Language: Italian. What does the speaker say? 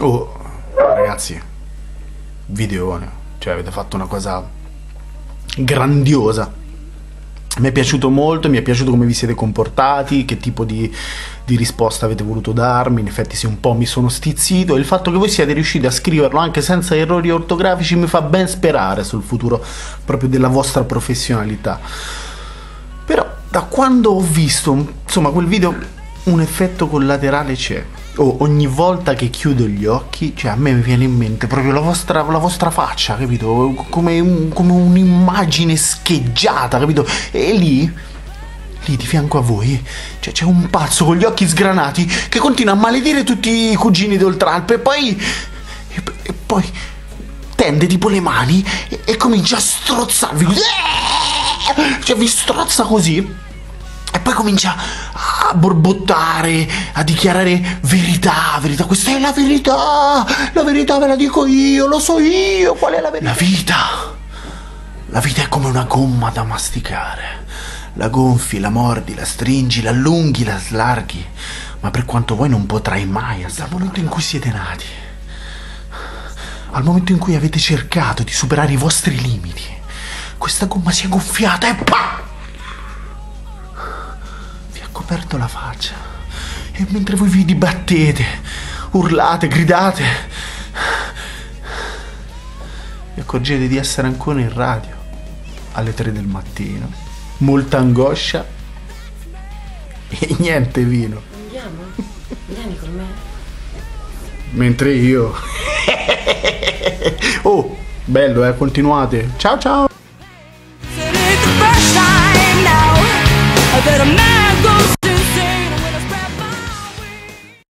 Oh, ragazzi, videone, cioè avete fatto una cosa grandiosa. Mi è piaciuto molto, mi è piaciuto come vi siete comportati, che tipo di, di, risposta avete voluto darmi, in effetti sì un po' mi sono stizzito e il fatto che voi siate riusciti a scriverlo anche senza errori ortografici mi fa ben sperare sul futuro proprio della vostra professionalità. Però da quando ho visto, insomma, quel video un effetto collaterale c'è oh, ogni volta che chiudo gli occhi, cioè a me mi viene in mente proprio la vostra, la vostra faccia, capito? Come, un, come un'immagine scheggiata, capito? E lì lì di fianco a voi cioè, c'è un pazzo con gli occhi sgranati che continua a maledire tutti i cugini d'Oltralpe e poi e, e poi tende tipo le mani e, e comincia a strozzarvi cioè vi strozza così e poi comincia a borbottare, a dichiarare verità, verità, questa è la verità, la verità ve la dico io, lo so io, qual è la verità? La vita, la vita è come una gomma da masticare, la gonfi, la mordi, la stringi, la allunghi, la slarghi, ma per quanto vuoi non potrai mai al momento in cui siete nati, al momento in cui avete cercato di superare i vostri limiti, questa gomma si è gonfiata e PAM! Coperto la faccia. E mentre voi vi dibattete, urlate, gridate, vi accorgete di essere ancora in radio alle 3 del mattino. Molta angoscia e niente vino. Andiamo? Vieni con me? Mentre io... oh, bello eh, continuate. Ciao ciao. that a man goes